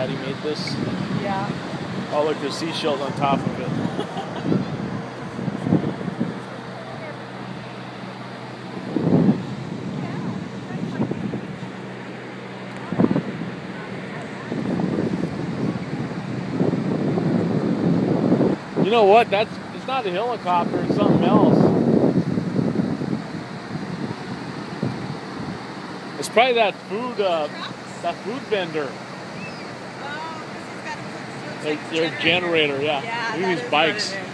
Maddie made this. Yeah. Oh, look, there's seashells on top of it. You know what? That's it's not a helicopter. It's something else. It's probably that food uh, that food vendor. Oh, Their, their generator, yeah. Yeah, at these bikes.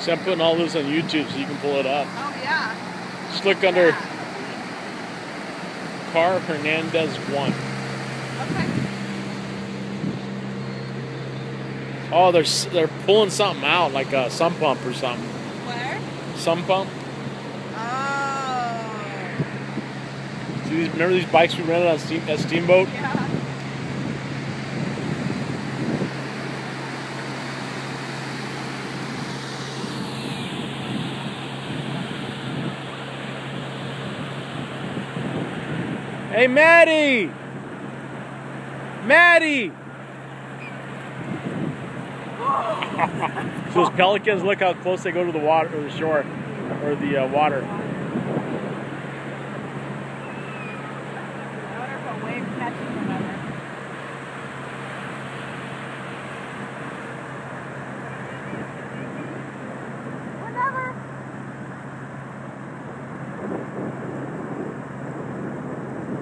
See, I'm putting all this on YouTube so you can pull it up. Oh yeah. Just look under Yeah. Car Hernandez 1. Okay. Oh, they're they're pulling something out like a sump pump or something. Where? Sump pump. See these, remember these bikes we rented on steam, at Steamboat? Yeah. Hey, Maddie! Maddie! so those pelicans, look how close they go to the water or the shore or the uh, water.